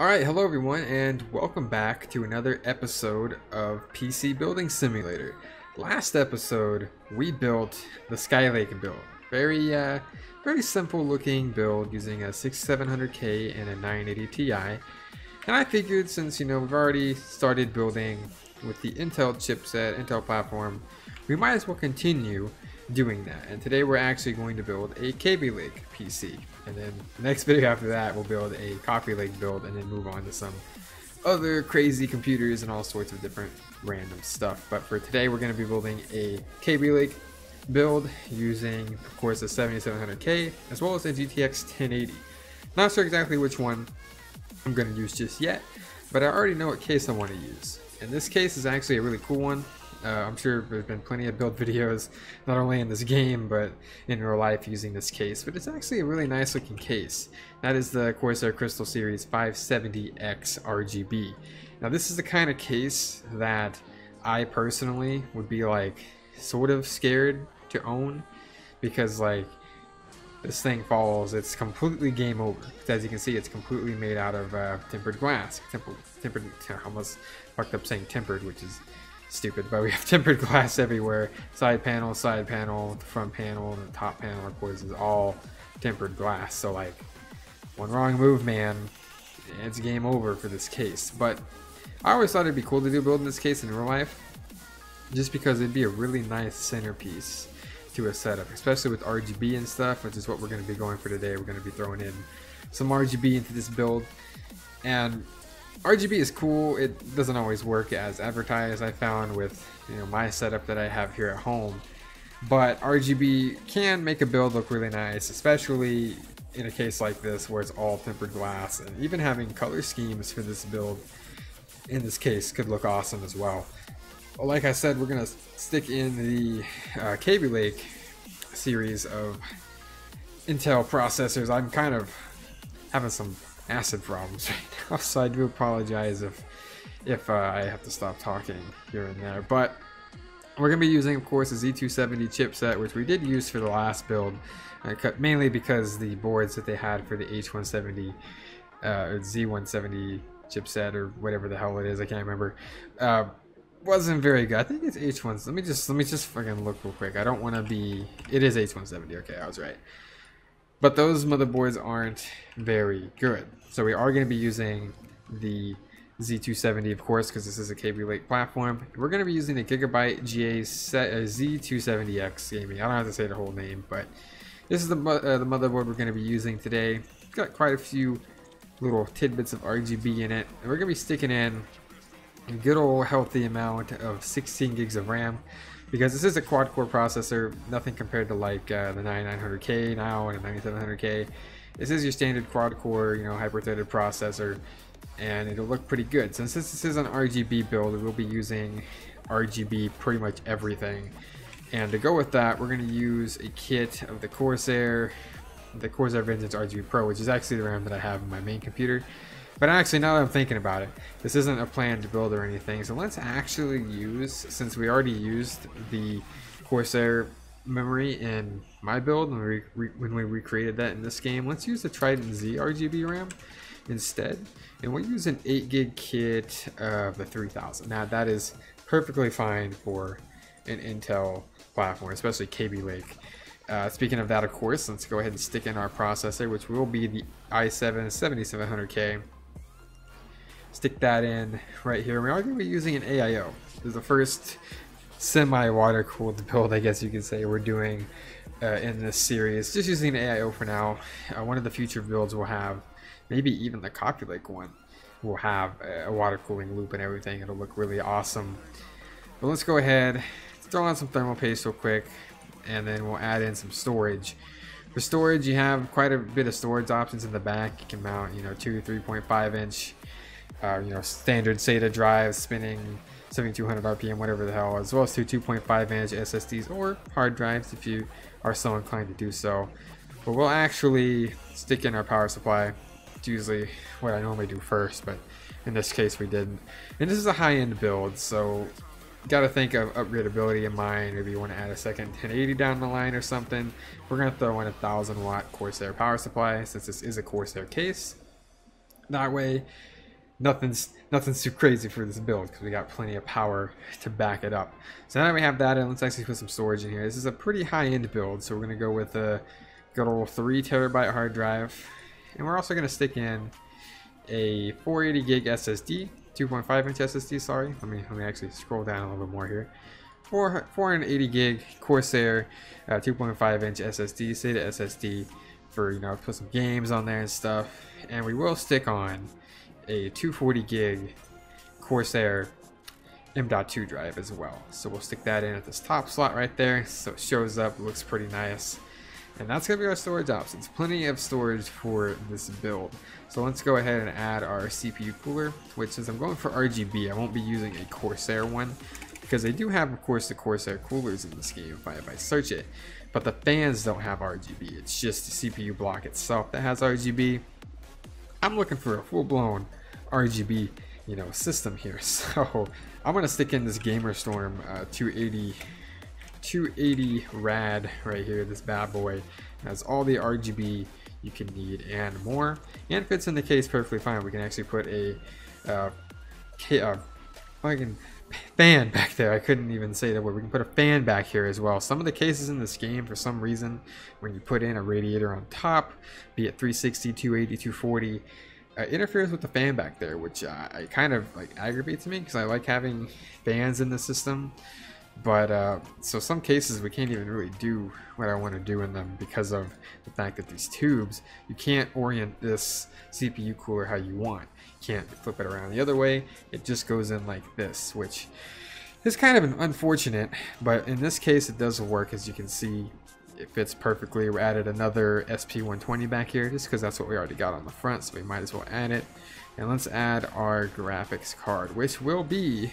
Alright, hello everyone, and welcome back to another episode of PC Building Simulator. Last episode, we built the Skylake build. Very, uh, very simple looking build using a 6700K and a 980 Ti. And I figured since, you know, we've already started building with the Intel chipset, Intel platform, we might as well continue doing that. And today we're actually going to build a Kaby Lake PC. And then the next video after that, we'll build a Coffee Lake build and then move on to some other crazy computers and all sorts of different random stuff. But for today, we're going to be building a Kaby Lake build using, of course, a 7700K as well as a GTX 1080. Not sure exactly which one I'm going to use just yet, but I already know what case I want to use. And this case is actually a really cool one. Uh, I'm sure there's been plenty of build videos, not only in this game, but in real life using this case. But it's actually a really nice looking case. That is the Corsair Crystal Series 570X RGB. Now this is the kind of case that I personally would be like sort of scared to own because like this thing falls, it's completely game over. As you can see, it's completely made out of uh, tempered glass. Tempered, tempered, I almost fucked up saying tempered, which is stupid, but we have tempered glass everywhere. Side panel, side panel, the front panel, the top panel, of course, is all tempered glass. So like, one wrong move, man, it's game over for this case. But I always thought it'd be cool to do build in this case in real life, just because it'd be a really nice centerpiece to a setup, especially with RGB and stuff, which is what we're going to be going for today. We're going to be throwing in some RGB into this build. And RGB is cool. It doesn't always work as advertised. I found with you know my setup that I have here at home, but RGB can make a build look really nice, especially in a case like this where it's all tempered glass. And even having color schemes for this build in this case could look awesome as well. well like I said, we're gonna stick in the uh, Kaby Lake series of Intel processors. I'm kind of having some acid problems right now, so I do apologize if if uh, I have to stop talking here and there. But we're going to be using, of course, a Z270 chipset, which we did use for the last build, uh, mainly because the boards that they had for the H170 uh, or Z170 chipset or whatever the hell it is, I can't remember, uh, wasn't very good. I think it's H1. Let me just let me just fucking look real quick. I don't want to be. It is H170. Okay, I was right. But those motherboards aren't very good. So we are going to be using the Z270, of course, because this is a Kaby Lake platform. We're going to be using the Gigabyte GA uh, Z270X gaming. I don't have to say the whole name, but this is the, uh, the motherboard we're going to be using today. It's got quite a few little tidbits of RGB in it. And we're going to be sticking in a good old healthy amount of 16 gigs of RAM because this is a quad core processor, nothing compared to like uh, the 9900K now and the 9700K. This is your standard quad core, you know, hyper-threaded processor, and it'll look pretty good. Since this is an RGB build, we'll be using RGB pretty much everything. And to go with that, we're going to use a kit of the Corsair, the Corsair Vengeance RGB Pro, which is actually the RAM that I have in my main computer. But actually, now that I'm thinking about it, this isn't a planned build or anything. So let's actually use, since we already used the Corsair memory in my build when we, when we recreated that in this game, let's use the Trident Z RGB RAM instead. And we'll use an 8 gig kit of the 3000. Now that is perfectly fine for an Intel platform, especially Kaby Lake. Uh, speaking of that, of course, let's go ahead and stick in our processor, which will be the i7 7700K stick that in right here. We are going to be using an AIO. This is the first semi-water cooled build, I guess you could say, we're doing uh, in this series. Just using AIO for now. Uh, one of the future builds will have, maybe even the Coffee Lake one, will have a water cooling loop and everything. It'll look really awesome. But let's go ahead, throw on some thermal paste real quick, and then we'll add in some storage. For storage, you have quite a bit of storage options in the back. You can mount, you know, two 3.5 inch uh, you know, standard SATA drives spinning 7200 RPM, whatever the hell, as well as two 2.5 inch SSDs or hard drives if you are so inclined to do so. But we'll actually stick in our power supply. It's usually what I normally do first, but in this case we didn't. And this is a high-end build, so got to think of upgradability in mind. Maybe you want to add a second 1080 down the line or something. We're going to throw in a 1000 watt Corsair power supply since this is a Corsair case. That way, nothing's nothing's too crazy for this build because we got plenty of power to back it up. So now that we have that in, let's actually put some storage in here. This is a pretty high-end build, so we're going to go with a good old 3 terabyte hard drive. And we're also going to stick in a 480 gig SSD, 2.5 inch SSD, sorry. Let me, let me actually scroll down a little bit more here. 4, 480 gig Corsair uh, 2.5 inch SSD, SATA SSD for, you know, put some games on there and stuff. And we will stick on a 240 gig Corsair M.2 drive as well. So we'll stick that in at this top slot right there so it shows up, looks pretty nice. And that's going to be our storage options. Plenty of storage for this build. So let's go ahead and add our CPU cooler, which since I'm going for RGB, I won't be using a Corsair one because they do have, of course, the Corsair coolers in this game if I, if I search it. But the fans don't have RGB. It's just the CPU block itself that has RGB. I'm looking for a full-blown RGB, you know, system here. So I'm gonna stick in this GamerStorm uh, 280, 280 rad right here. This bad boy has all the RGB you can need and more, and fits in the case perfectly fine. We can actually put a uh, uh, fucking fan back there. I couldn't even say that word. We can put a fan back here as well. Some of the cases in this game, for some reason, when you put in a radiator on top, be it 360, 280, 240, uh, interferes with the fan back there, which uh, I kind of like aggravates me because I like having fans in the system. But uh, so some cases we can't even really do what I want to do in them because of the fact that these tubes, you can't orient this CPU cooler how you want. You can't flip it around the other way. It just goes in like this, which is kind of an unfortunate. But in this case, it does work. As you can see, it fits perfectly. We added another SP120 back here just because that's what we already got on the front, so we might as well add it. And let's add our graphics card, which will be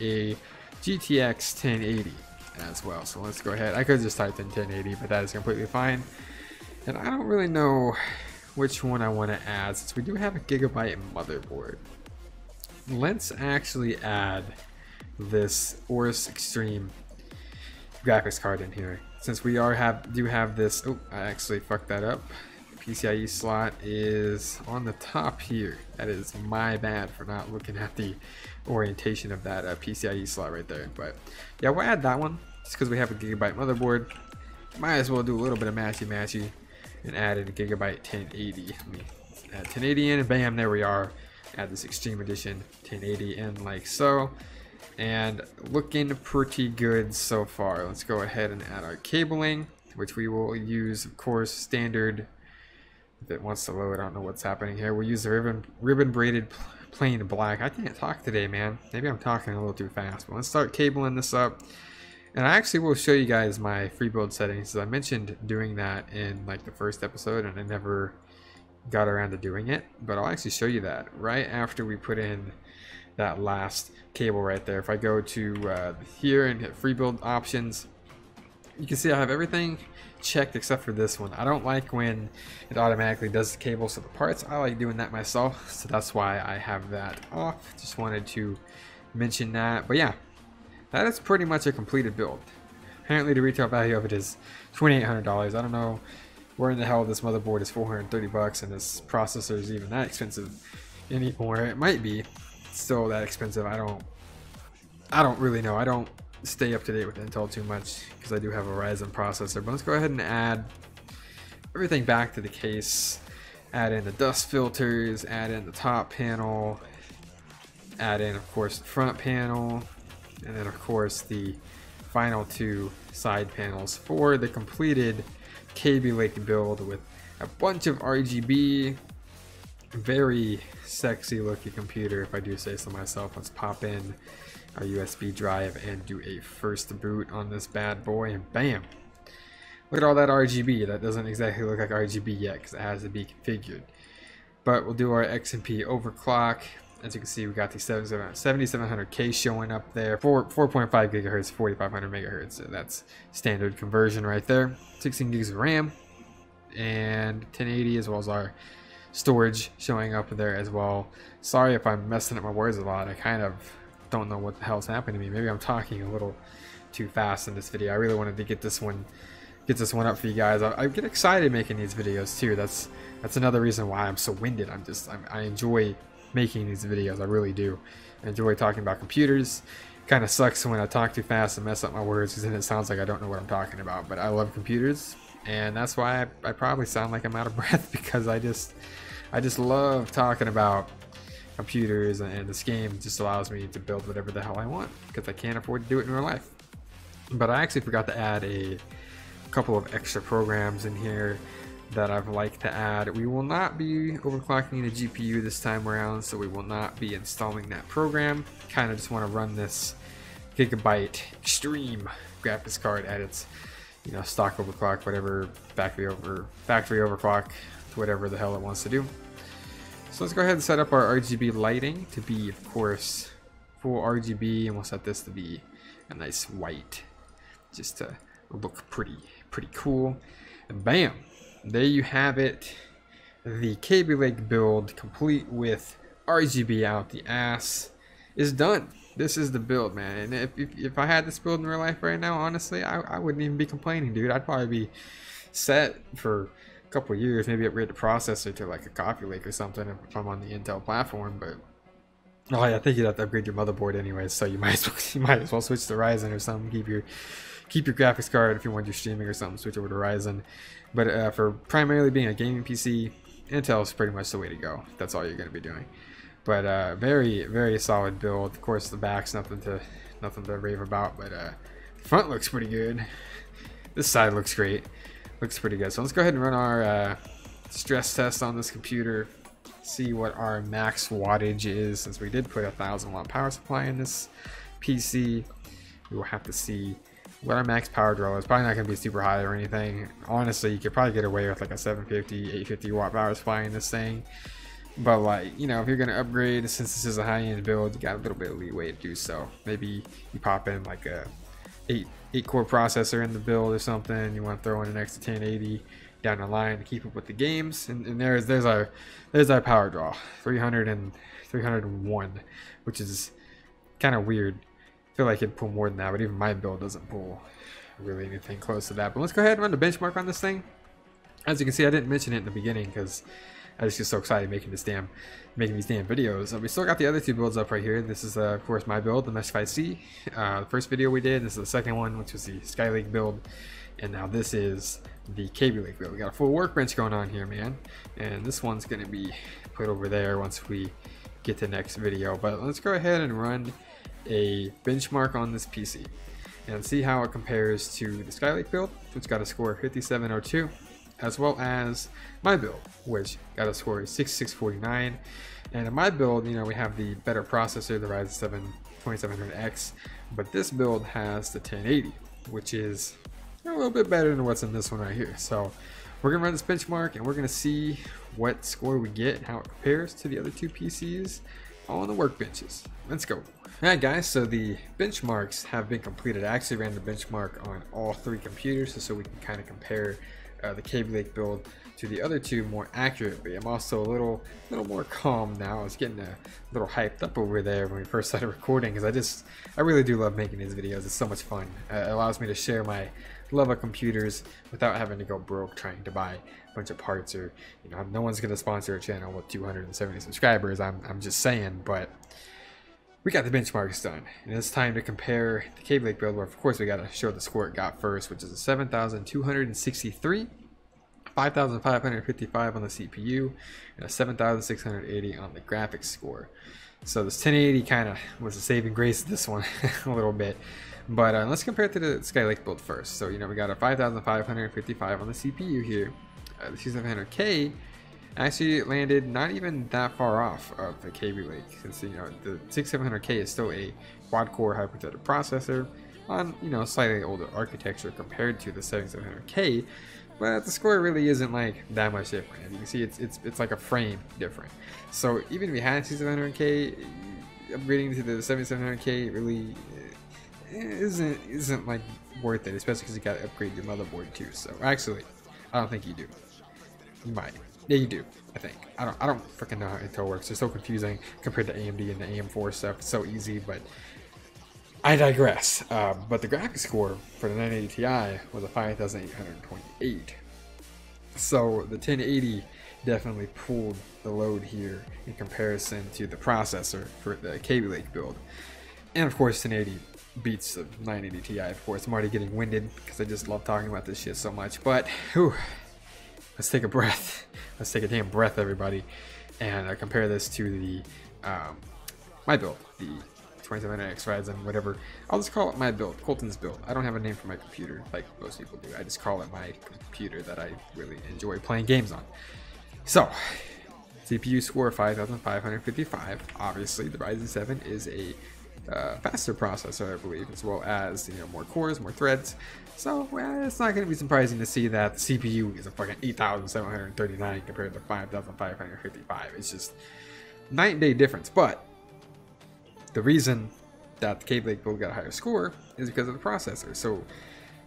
a GTX 1080 as well. So let's go ahead. I could just type in 1080, but that is completely fine. And I don't really know which one I want to add since we do have a gigabyte motherboard. Let's actually add this Aorus Extreme graphics card in here since we are have do have this oh I actually fucked that up. PCIe slot is on the top here. That is my bad for not looking at the orientation of that uh, PCIe slot right there but yeah we'll add that one. Just because we have a gigabyte motherboard might as well do a little bit of matchy matchy and add in a gigabyte 1080 let me add 1080 in and bam there we are. Add this extreme edition 1080 in like so and looking pretty good so far. Let's go ahead and add our cabling, which we will use, of course, standard. If it wants to load, I don't know what's happening here. We'll use the ribbon, ribbon braided plain black. I can't talk today, man. Maybe I'm talking a little too fast, but let's start cabling this up. And I actually will show you guys my free build settings. I mentioned doing that in like the first episode, and I never got around to doing it. But I'll actually show you that right after we put in that last cable right there. If I go to uh, here and hit free build options, you can see I have everything checked except for this one. I don't like when it automatically does the cables to the parts. I like doing that myself, so that's why I have that off. Just wanted to mention that. But yeah, that is pretty much a completed build. Apparently the retail value of it is $2,800. I don't know where in the hell this motherboard is 430 bucks and this processor is even that expensive anymore. It might be, still that expensive. I don't I don't really know. I don't stay up to date with Intel too much because I do have a Ryzen processor. But let's go ahead and add everything back to the case. Add in the dust filters, add in the top panel, add in of course the front panel, and then of course the final two side panels for the completed Kaby Lake build with a bunch of RGB, very sexy looking computer if I do say so myself. Let's pop in our USB drive and do a first boot on this bad boy and bam! Look at all that RGB. That doesn't exactly look like RGB yet because it has to be configured. But we'll do our XMP overclock. As you can see, we got the 7700K showing up there. 4, 4.5 gigahertz, 4500 megahertz. So that's standard conversion right there. 16 gigs of RAM and 1080 as well as our storage showing up there as well. Sorry if I'm messing up my words a lot. I kind of don't know what the hell's happening to me. Maybe I'm talking a little too fast in this video. I really wanted to get this one get this one up for you guys. I, I get excited making these videos too. That's that's another reason why I'm so winded. I'm just I'm, I enjoy making these videos. I really do. I enjoy talking about computers. Kind of sucks when I talk too fast and mess up my words because then it sounds like I don't know what I'm talking about. But I love computers, and that's why I, I probably sound like I'm out of breath because I just I just love talking about computers and this game just allows me to build whatever the hell I want because I can't afford to do it in real life. But I actually forgot to add a couple of extra programs in here that I've liked to add. We will not be overclocking the GPU this time around, so we will not be installing that program. Kind of just want to run this Gigabyte Extreme graphics card at its you know stock overclock, whatever factory over factory overclock, whatever the hell it wants to do. So let's go ahead and set up our RGB lighting to be, of course, full RGB, and we'll set this to be a nice white, just to look pretty, pretty cool. And bam, there you have it. The Kaby Lake build, complete with RGB out the ass, is done. This is the build, man. And if, if, if I had this build in real life right now, honestly, I, I wouldn't even be complaining, dude. I'd probably be set for couple years, maybe upgrade the processor to like a Coffee Lake or something if I'm on the Intel platform, but Oh yeah, I think you'd have to upgrade your motherboard anyway, so you might as well you might as well switch to Ryzen or something. Keep your keep your graphics card if you want to do streaming or something. Switch over to Ryzen. But uh, for primarily being a gaming PC, Intel is pretty much the way to go. That's all you're going to be doing. But uh, very very solid build. Of course, the back's nothing to nothing to rave about, but uh, front looks pretty good. This side looks great. Looks pretty good. So let's go ahead and run our uh, stress test on this computer. See what our max wattage is since we did put a thousand watt power supply in this PC we will have to see what our max power draw is. Probably not going to be super high or anything. Honestly you could probably get away with like a 750 850 watt power supply in this thing. But like you know if you're going to upgrade since this is a high-end build you got a little bit of leeway to do so. Maybe you pop in like a 8 8 core processor in the build or something you want to throw in an extra 1080 down the line to keep up with the games. And, and there's there's our there's our power draw, 300 and 301, which is kind of weird. I feel like it'd pull more than that, but even my build doesn't pull really anything close to that. But let's go ahead and run the benchmark on this thing. As you can see, I didn't mention it in the beginning because I was just so excited making this damn, making these damn videos. Uh, we still got the other two builds up right here. This is, uh, of course, my build, the Meshify C. Uh, the first video we did. This is the second one, which was the Skylake build. And now this is the Kaby Lake build. We got a full workbench going on here, man. And this one's going to be put over there once we get the next video. But let's go ahead and run a benchmark on this PC and see how it compares to the Skylake build, which got a score of 5702, as well as my build, which got a score of 6649. And in my build, you know, we have the better processor, the Ryzen 7 2700X, but this build has the 1080, which is a little bit better than what's in this one right here. So we're gonna run this benchmark and we're gonna see what score we get and how it compares to the other two PCs on the workbenches. Let's go. Alright guys, so the benchmarks have been completed. I actually ran the benchmark on all three computers so we can kind of compare uh, the Kaby Lake build to the other two more accurately. I'm also a little little more calm now. I was getting a little hyped up over there when we first started recording because I just I really do love making these videos. It's so much fun. Uh, it allows me to share my love of computers without having to go broke trying to buy a bunch of parts or you know no one's gonna sponsor a channel with 270 subscribers I'm, I'm just saying but we got the benchmarks done and it's time to compare the Kaby Lake build where of course we got to show the score it got first which is a 7263 5555 on the CPU and a 7680 on the graphics score so this 1080 kind of was a saving grace this one a little bit but uh, let's compare it to the Skylake build first. So, you know, we got a 5,555 on the CPU here. Uh, the C700K actually landed not even that far off of the Kaby Lake, since, you know, the 6700K is still a quad-core hyper-threaded processor on, you know, slightly older architecture compared to the 7700K, but the score really isn't like that much different. As you can see, it's it's it's like a frame different. So even if you had 6700K, upgrading to the 7700K really eh, isn't isn't like worth it, especially because you got to upgrade your motherboard too. So actually, I don't think you do. You might. Yeah, you do. I think. I don't. I don't freaking know how Intel works. It's so confusing compared to AMD and the AM4 stuff. It's so easy, but I digress. Uh, but the graphics score for the 980 Ti was a 5828. So the 1080 definitely pulled the load here in comparison to the processor for the Kaby Lake build. And of course 1080 beats the 980 Ti of course. I'm already getting winded because I just love talking about this shit so much. But whew, let's take a breath. Let's take a damn breath everybody. And I compare this to the um, my build, the 2700X Ryzen, whatever. I'll just call it my build, Colton's build. I don't have a name for my computer like most people do. I just call it my computer that I really enjoy playing games on. So, CPU score 5555. Obviously, the Ryzen 7 is a uh, faster processor, I believe, as well as you know more cores, more threads. So well, it's not going to be surprising to see that the CPU is a fucking 8,739 compared to 5,555. It's just night and day difference. But the reason that the Kaby Lake build got a higher score is because of the processor. So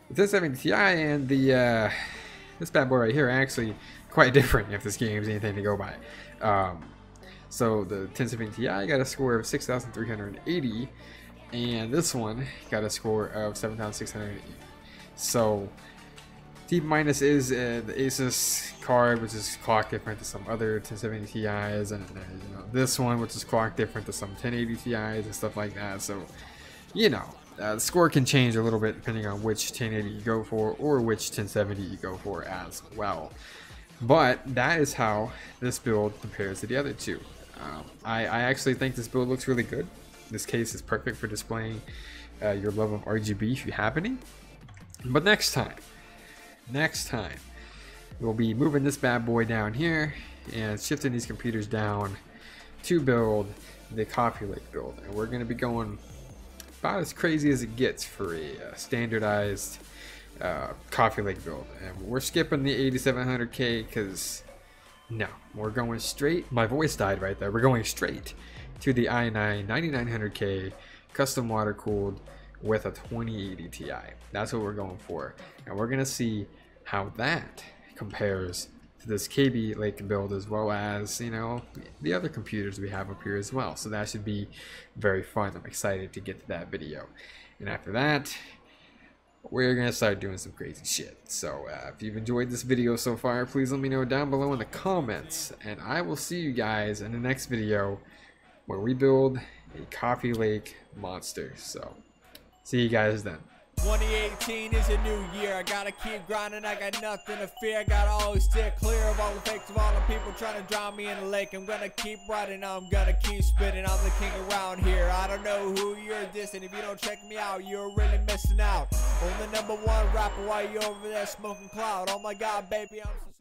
the 1070 Ti and the uh, this bad boy right here are actually quite different if this game is anything to go by. Um, so the 1070 Ti got a score of 6,380, and this one got a score of 7,680. So T minus is uh, the Asus card, which is clock different to some other 1070 Ti's, and uh, you know this one, which is clock different to some 1080 Ti's and stuff like that. So, you know, uh, the score can change a little bit depending on which 1080 you go for or which 1070 you go for as well. But that is how this build compares to the other two. Um, I, I, actually think this build looks really good. This case is perfect for displaying uh, your love of RGB if you have any. But next time, next time, we'll be moving this bad boy down here and shifting these computers down to build the Coffee Lake build. And we're going to be going about as crazy as it gets for a uh, standardized uh, Coffee Lake build. And we're skipping the 8700K because no, we're going straight. My voice died right there. We're going straight to the i9 9900K custom water cooled with a 2080 Ti. That's what we're going for. And we're going to see how that compares to this Kaby Lake build as well as, you know, the other computers we have up here as well. So that should be very fun. I'm excited to get to that video. And after that, we're gonna start doing some crazy shit. So uh, if you've enjoyed this video so far, please let me know down below in the comments. And I will see you guys in the next video where we build a Coffee Lake monster. So see you guys then. 2018 is a new year. I gotta keep grinding. I got nothing to fear. I gotta always steer clear of all the fakes of all the people trying to drown me in the lake. I'm gonna keep riding. I'm gonna keep spitting. I'm the king around here. I don't know who you're dissing. If you don't check me out, you're really missing out. On the number one rapper while you over there smoking cloud. Oh my god, baby, I'm so